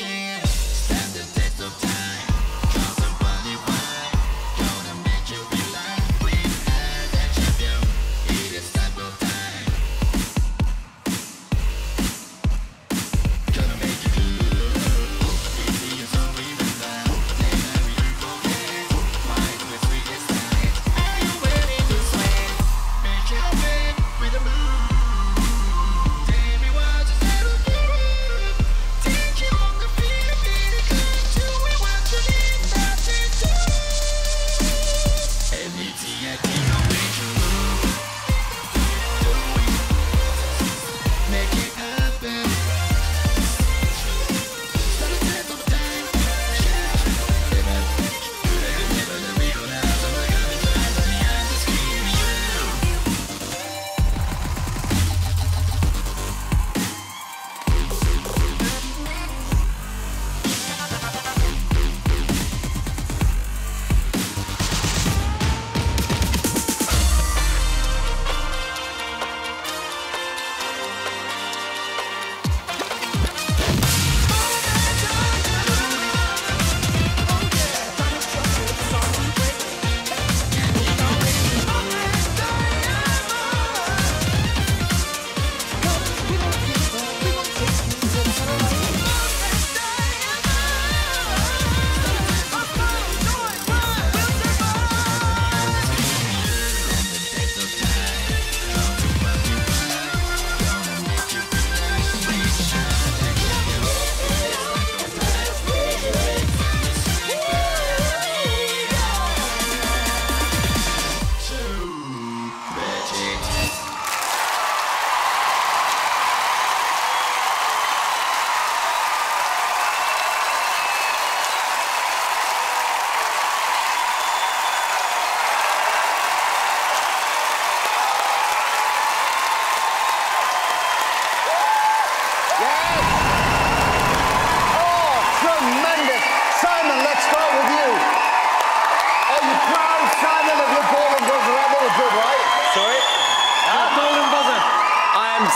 Oh,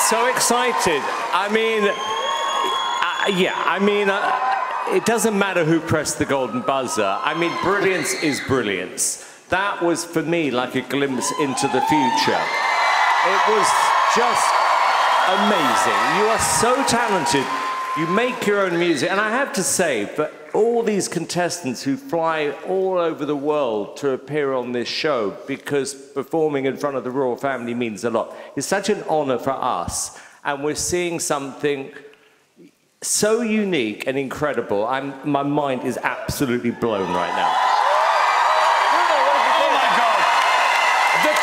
so excited. I mean, uh, yeah, I mean, uh, it doesn't matter who pressed the golden buzzer. I mean, brilliance is brilliance. That was, for me, like a glimpse into the future. It was just amazing. You are so talented. You make your own music. And I have to say, for all these contestants who fly all over the world to appear on this show, because performing in front of the royal family means a lot, it's such an honor for us. And we're seeing something so unique and incredible. I'm, my mind is absolutely blown right now. Oh my God! The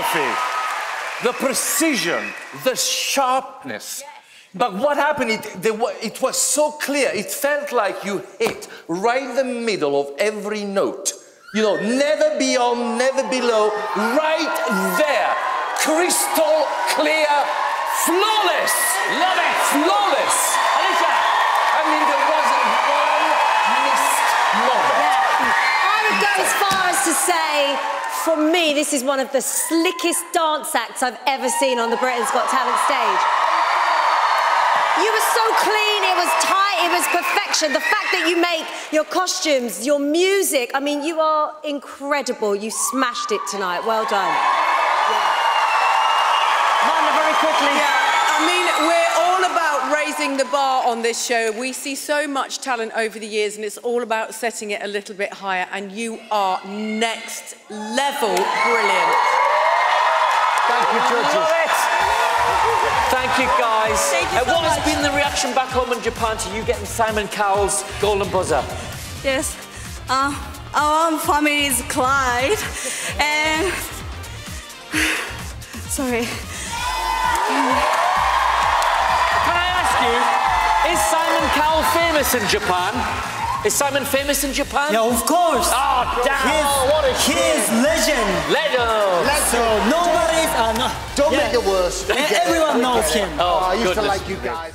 choreography, the precision, the sharpness. But what happened, it, the, wa- it was so clear. It felt like you hit right in the middle of every note. You know, never beyond, never below, right there. Crystal clear, flawless. Love it. Flawless. Alesha. I mean, there wasn't one missed moment. I would go as far as to say, for me, this is one of the slickest dance acts I've ever seen on the Britain's Got Talent stage. You were so clean, it was tight, it was perfection. The fact that you make your costumes, your music, I mean, you are incredible. You smashed it tonight. Well done. Manda, very quickly. Yeah, I mean, we're all about raising the bar on this show. We see so much talent over the years, and it's all about setting it a little bit higher. And you are next level brilliant. Thank you, judges. Thank you, guys. Thank you and so what has been the reaction back home in Japan to you getting Simon Cowell's golden buzzer? Yes. Uh, our family is Clyde. And. Sorry. Can I ask you, is Simon Cowell famous in Japan? Is Simon famous in Japan? Yeah, of course. Oh, damn. Oh, what a He Don't yeah. make it worse. We And get it. everyone knows him. Oh, I used to like you guys.